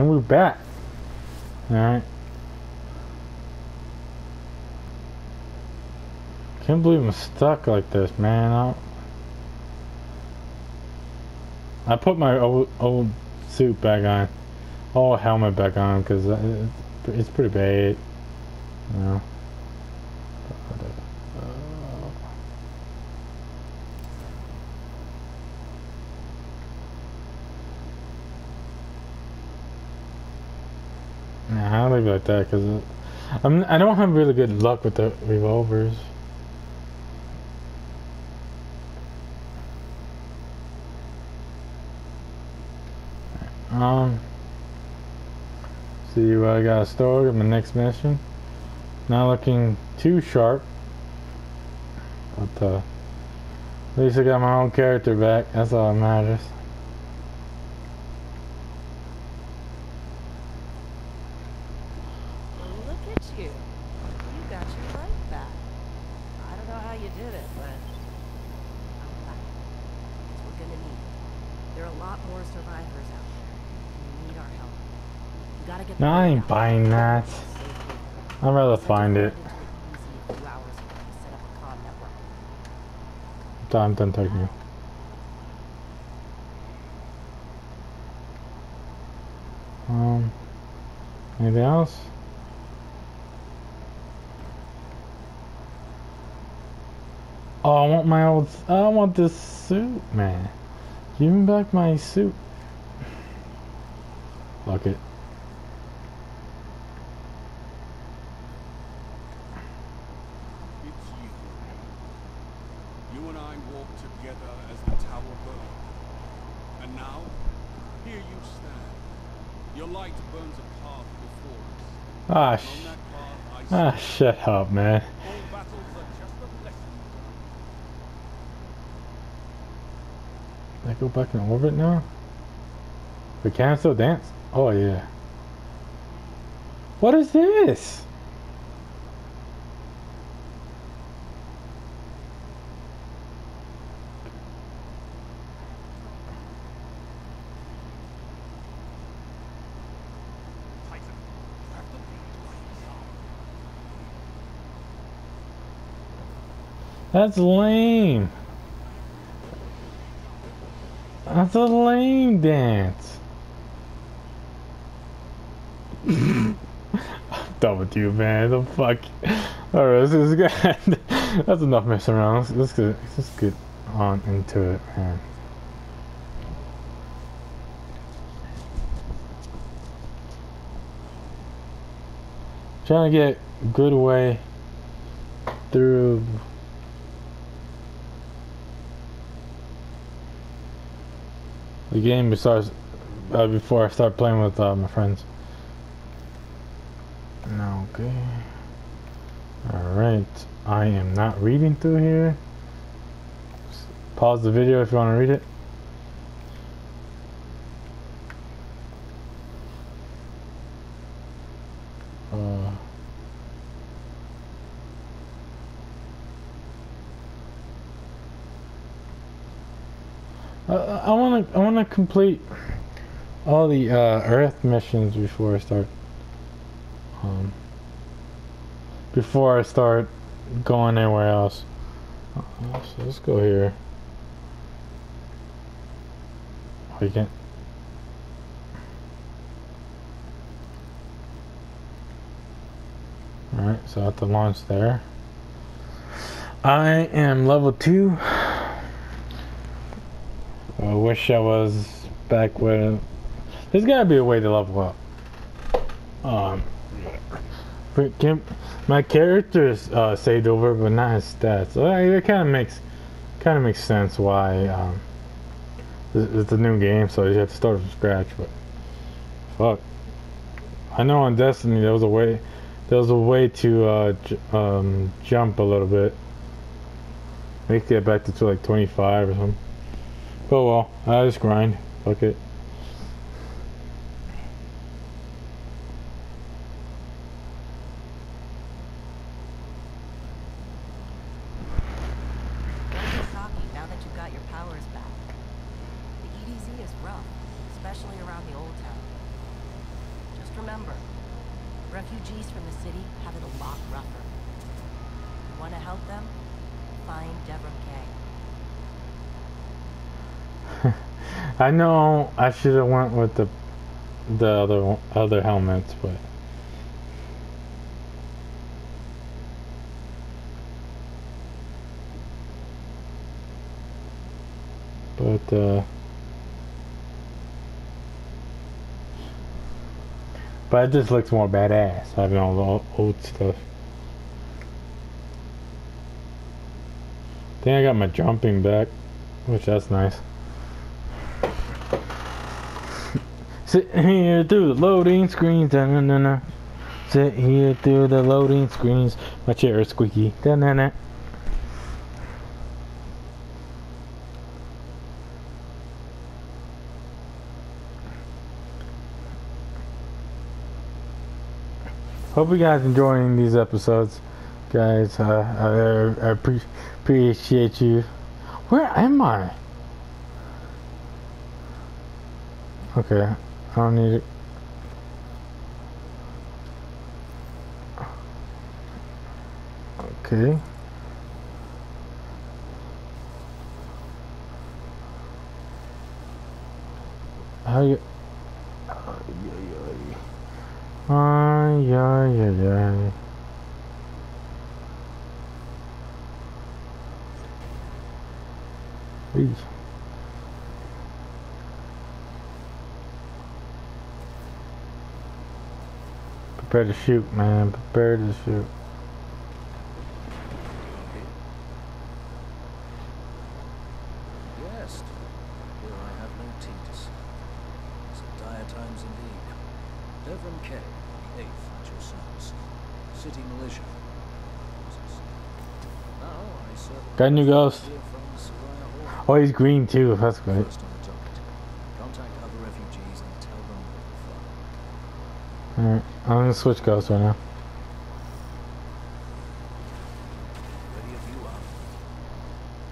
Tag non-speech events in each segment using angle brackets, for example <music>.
And we're back. Alright. Can't believe I'm stuck like this, man. I, I put my old, old suit back on. Old helmet back on because uh, it's, it's pretty bad. You know. Nah, I'll leave it like that because I'm I don't have really good luck with the revolvers. Um, see what I got stored in my next mission. Not looking too sharp, but uh, at least I got my own character back. That's all that matters. No, I ain't buying that. I'd rather find it. I'm done talking you. Um, anything else? Oh, I want my old, I want this suit, man. Give me back my suit. Fuck it. Ah, sh ah, shut up, man. I go back in orbit now? We can still dance? Oh, yeah. What is this? That's lame. That's a lame dance. I'm done with you, man. The fuck. Alright, this is good. <laughs> That's enough messing around. Let's, let's, get, let's just get on into it, man. Trying to get good way through the game besides uh, before I start playing with uh, my friends. Okay. Alright. I am not reading through here. pause the video if you want to read it. Uh, I to I complete all the uh, Earth missions before I start. Um, before I start going anywhere else. Uh, so let's go here. We can. Alright, so I have to launch there. I am level 2. Wish I was back when. There's gotta be a way to level up. Um, can, my character's uh, saved over, but not his stats. So it kind of makes kind of makes sense why um, it's a new game, so you have to start from scratch. But fuck, I know on Destiny there was a way there was a way to uh, um, jump a little bit. Make it back to like 25 or something. Oh well, I just grind. Fuck it. The EDZ is rough, especially around the old town. Just remember, refugees from the city have it a lot rougher. Want to help them? Find Devrim Kay. I know I should have went with the the other other helmets, but but uh but it just looks more badass having all the old- old stuff. think I got my jumping back, which that's nice. Sit here through the loading screens, da na na na. Sit here through the loading screens. My chair is squeaky, da na na. Hope you guys enjoying these episodes, guys. Uh, I, I appre- appreciate you. Where am I? Okay, I don't need it. Okay. How you? Ay, ay, ay, ay. Eesh. Prepare to shoot, man. Prepare to shoot. Yes. Here I have no Titus. Some dire times indeed. Devrim Kay, the eighth at your service. City militia. Now I serve Got a new ghost. here from Soraya Hall. Oh, he's green too. That's great. First on the docket. Contact other refugees and tell them what Alright, I'm gonna switch ghosts right now.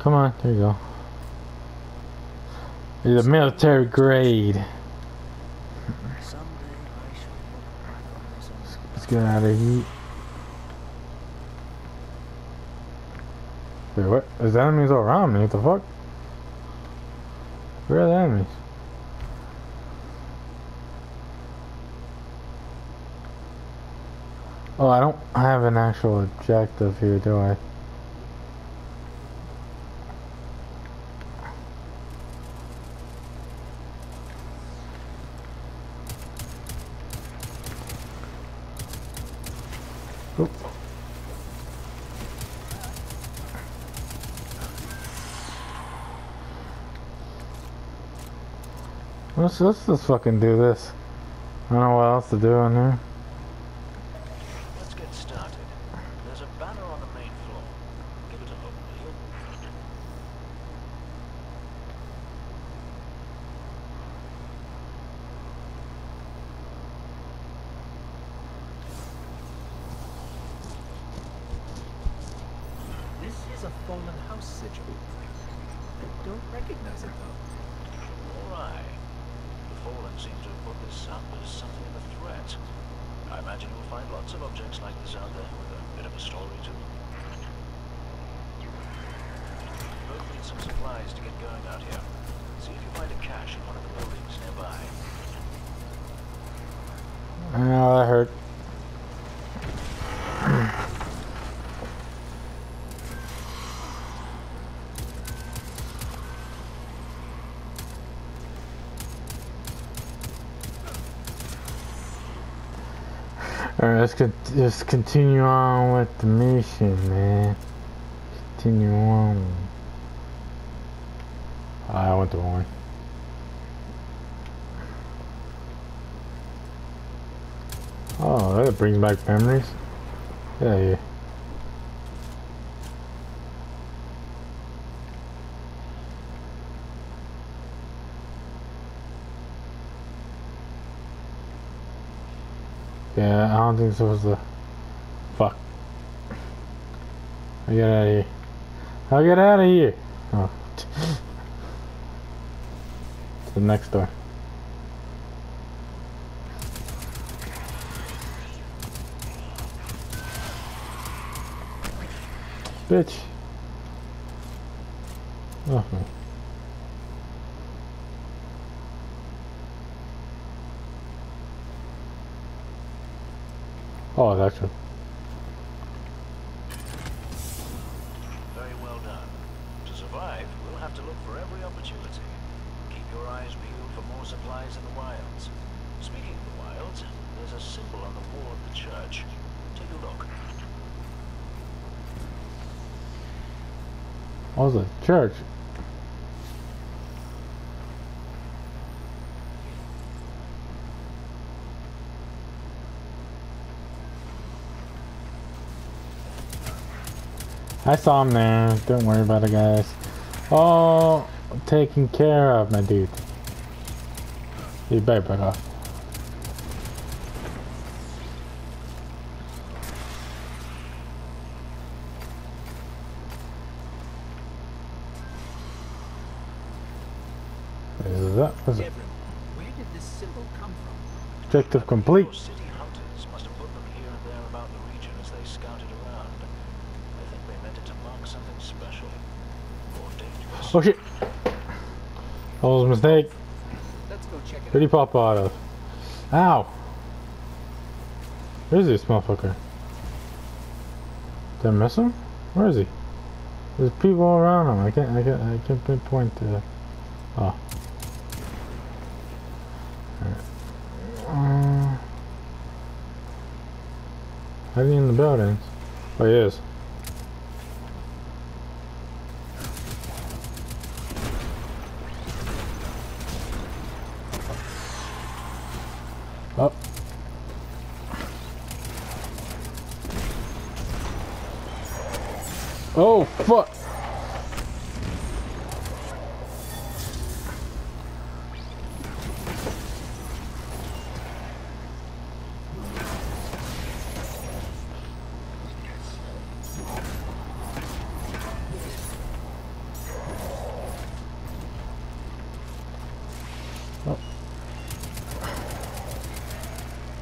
Come on, there you go. He's a military grade. Let's get out of here. Wait, what? There's enemies all around me. What the fuck? Where are the enemies? Oh, I don't have an actual objective here, do I? Let's, let's just fucking do this. I don't know what else to do in here. Let's get started. There's a banner on the main floor. Give it a look, will you? This is a fallen house sigil. I don't recognize it though. Alright. The fallen seem to have put this up as something of a threat. I imagine you'll find lots of objects like this out there with a bit of a story to them. Both need some supplies to get going out here. See if you find a cache in one of the buildings nearby. Oh, that hurt. Let's, con- let's continue on with the mission, man. Continue on. I went the way. Oh, that brings back memories. Yeah, yeah. Yeah, I don't think this was the... Fuck. I get out of here. I'll get out of here! Oh. to <laughs> the next door. Bitch. Oh, Oh, that's a Very well done. To survive, we'll have to look for every opportunity. Keep your eyes peeled for more supplies in the wilds. Speaking of the wilds, there's a symbol on the wall of the church. Take a look. Oh, a church. I saw him there. Don't worry about it, guys. Oh, taken care of, my dude. You better back off. Is that was it? Where did this symbol come from? Objective complete. Those city hunters must have put them here and there about the region as they scouted around. I think they meant it to mark something special. Or dangerous. Oh shit! That was a mistake. Let's go check it Where'd he pop out of? Ow! Where's this motherfucker? Did I miss him? Where is he? There's people around him. I can't. I can't. I can't pinpoint the. Oh. Alright. Uh, in the buildings. Oh, he is. Oh, fuck.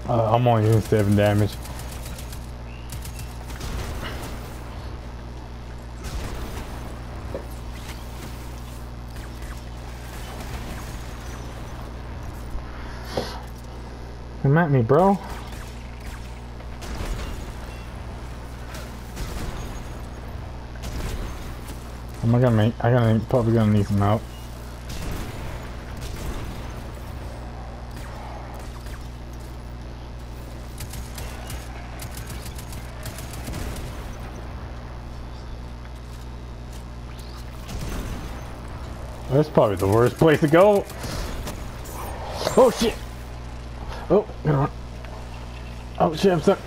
Uh, I'm only doing seven damage. Come at me, bro. Am I gonna make? I gotta probably gonna need some help. That's probably the worst <laughs> place to go. Oh shit! Oh, no. oh shit! I'm stuck.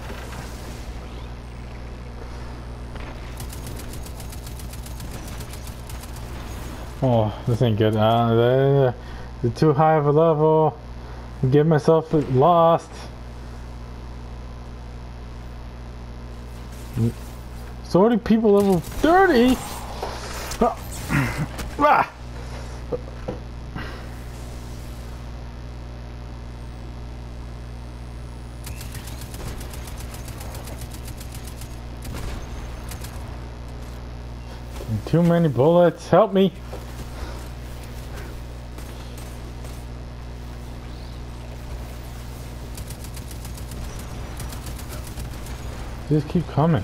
Oh, this ain't good. Uh, they're, too high of a level. Get myself lost. Sorting people level 30? <clears throat> Ah. Ah. Too many bullets. Help me. Just keep coming.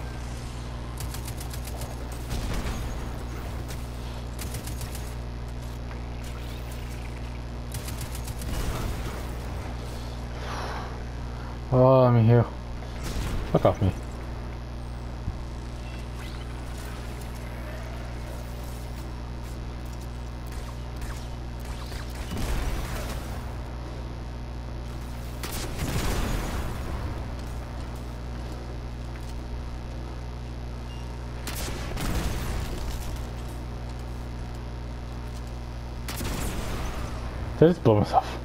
Just blow myself?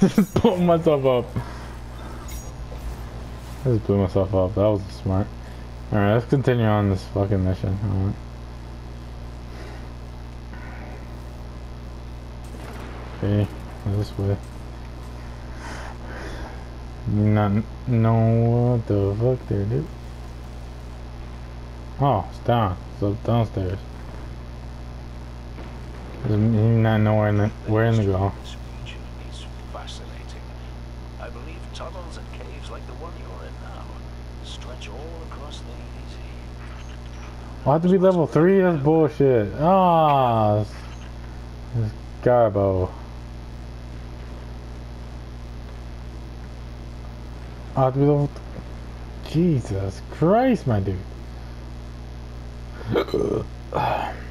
just blow myself up. I just blew myself up. That was smart. Alright, let's continue on this fucking mission. Alright. Okay, this way. Not know what the fuck they're doing. Oh, it's down. So downstairs. Does not know where in the where in the go? This region is fascinating. I believe tunnels and caves like the one you're in now stretch all across the EDZ. Why have to be level three? That's bullshit. Ah, it's, it's garbo. I have to be level. Jesus Christ, my dude. <laughs>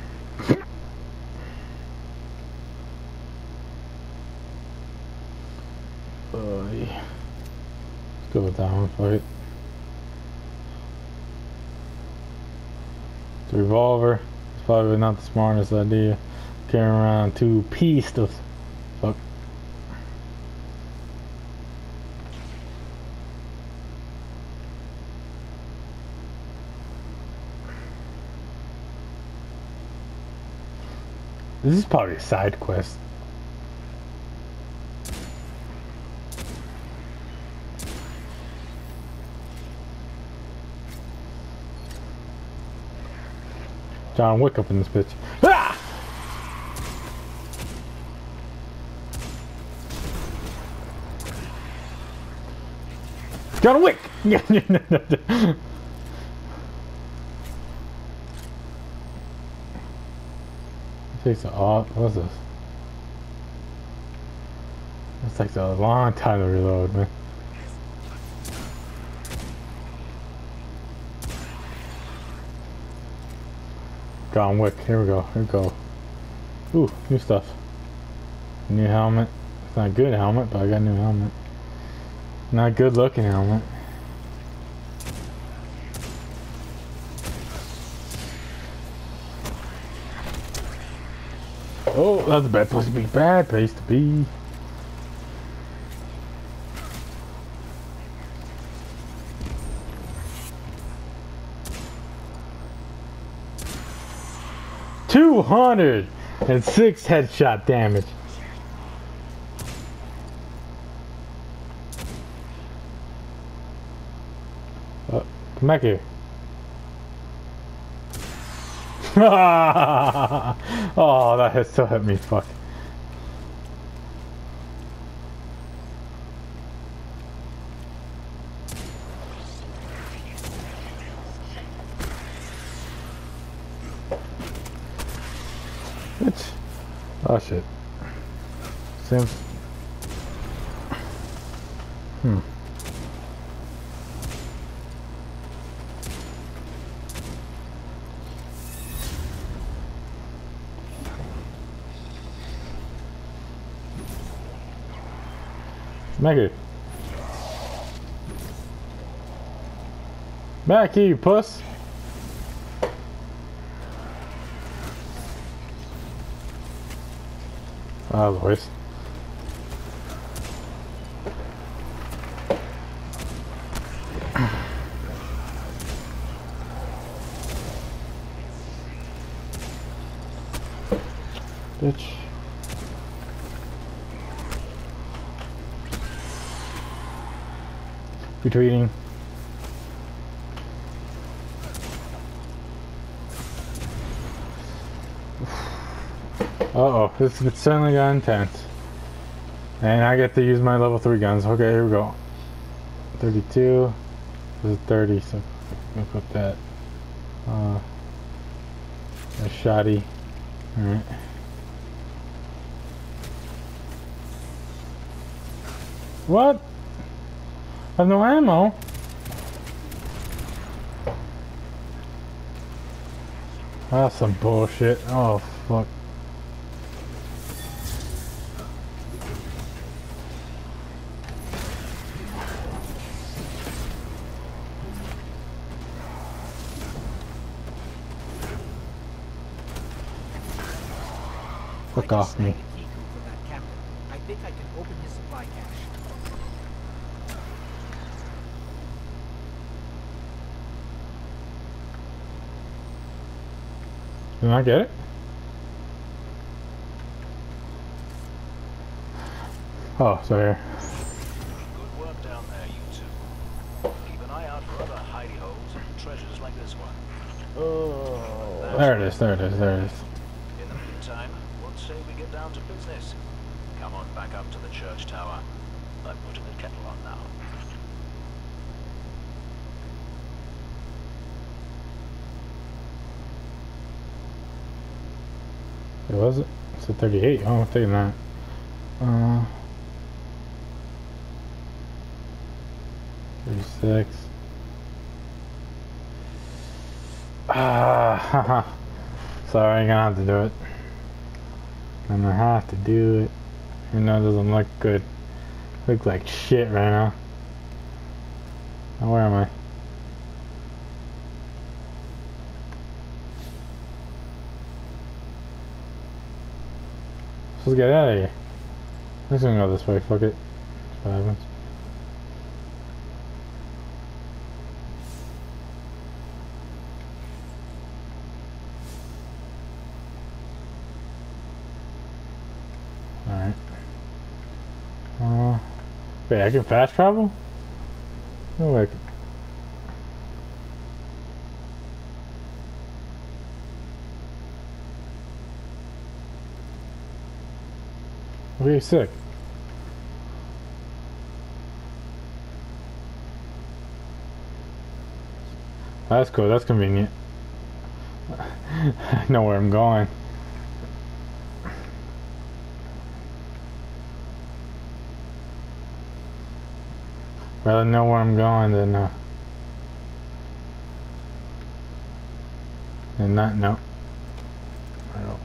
Yeah. Let's go with that one. Fuck it. It's a revolver. It's probably not the smartest idea. Carrying around two pistols. Fuck. This is probably a side quest. John Wick up in this bitch. Ah! John Wick! <laughs> takes a off. What's this? This takes a long time to reload, man. John Wick. Here we go. Here we go. Ooh, new stuff. New helmet. It's not a good helmet, but I got a new helmet. Not good looking helmet. Oh, that's a bad place to be. Bad place to be. Two hundred and six headshot damage. Uh, come back here. <laughs> oh, that has still hit me. Fuck. Bitch. Oh shit. Seems. Hmm. Maggie. Back puss. Ah, Lois. Bitch. Retweeting. Uh oh, this is certainly got intense. And I get to use my level 3 guns. Okay, here we go. 32. This is 30, so we'll put that. Uh, a shoddy. Alright. What? I have no ammo. That's some bullshit. Oh, fuck. Off me. Snag a key code for that captain. I think I can open his supply cache. Did I get it? Oh, so here. Good work down there, you two. Keep an eye out for other hidey holes and treasures like this one. Oh, there it is, there it is, there it is. In the meantime, what say we get down to business? Come on back up to the church tower. I'm putting the kettle on now. It was it? It's a 38. Oh, I'm taking that. Uh, 36. Ah. <laughs> Sorry, I'm gonna have to do it. I'm gonna have to do it. Even though it doesn't look good. Look like shit right now. Now, where am I? Let's get out of here. I'm gonna go this way, fuck it. Alright. Uh, wait, I can fast travel? No way. Okay, sick. That's cool, that's convenient. <laughs> I know where I'm going. Rather know where I'm going than uh than not know. I don't.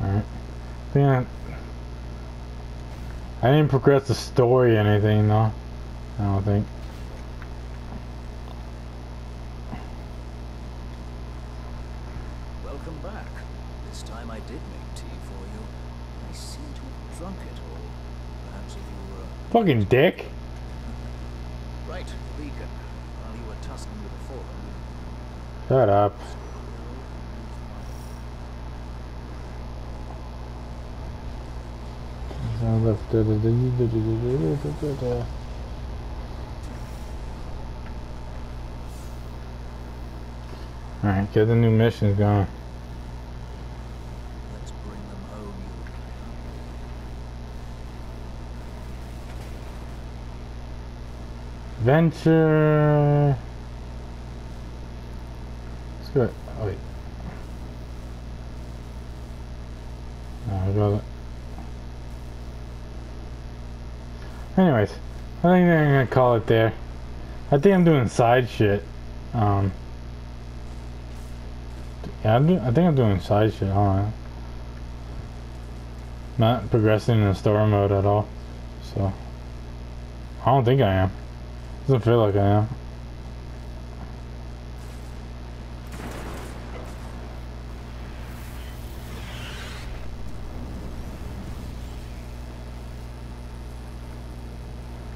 Alright. Yeah. I didn't progress the story or anything though. I don't think. Welcome back. This time I did make tea for you. I seem to have drunk it all. Perhaps if you were... Fucking dick. <laughs> Right, beacon. While you were tussling with the fallen, Shut up. Alright, get the new missions going. let's bring them home, Venture. Let's go. Oh, wait. No, I got it. Anyways, I think I'm gonna call it there. I think I'm doing side shit. Um. Yeah, do, I think I'm doing side shit. On. Not progressing in story mode at all. So. I don't think I am. Doesn't feel like I am.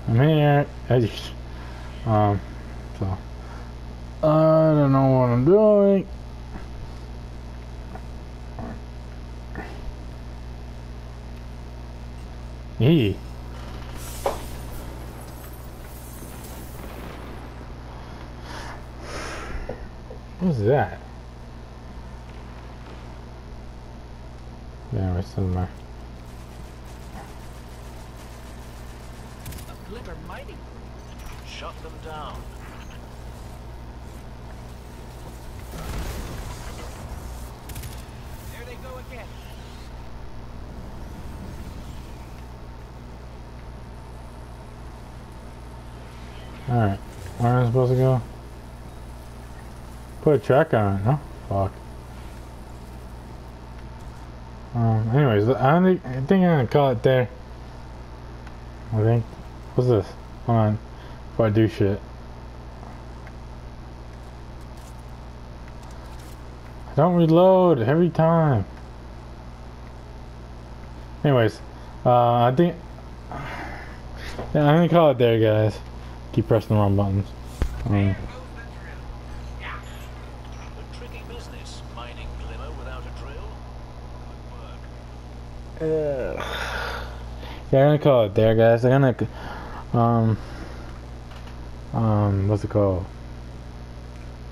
I'm here. Hey. Um, so. I don't know what I'm doing. Yee. What's that? Yeah, it's in there. A glimmer mining. Shut them down. There they go again. Alright. Where am I supposed to go? Put a track on it, no? Fuck. Um, anyways, I don't think, I think I'm gonna call it there. I think. What's this? Hold on. Before I do shit. I don't reload every time. Anyways, uh, I think. Yeah, I'm gonna call it there, guys. Keep pressing the wrong buttons. Um, A tricky business, mining glimmer without a drill. Good work. yeah, I'm gonna call it there, guys. I'm gonna, um, um, what's it called?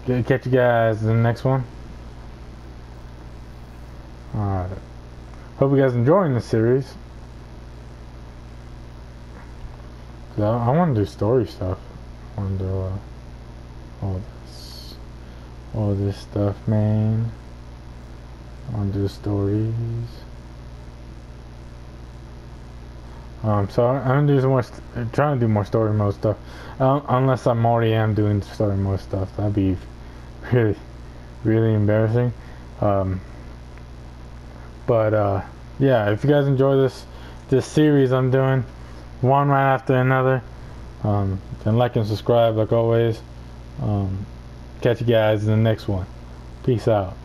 Catch you guys in the next one. Alright. Hope you guys enjoying this series. I, I want to do story stuff. I want to do uh, all this, all this stuff, man. I want to do stories. Um, so I'm gonna do some more, trying to do more story mode stuff. Um, unless I'm already am doing story mode stuff, that'd be <laughs> really, really embarrassing. Um, but uh, yeah, if you guys enjoy this this series I'm doing, one right after another, um, then like and subscribe like always. Um, catch you guys in the next one. Peace out.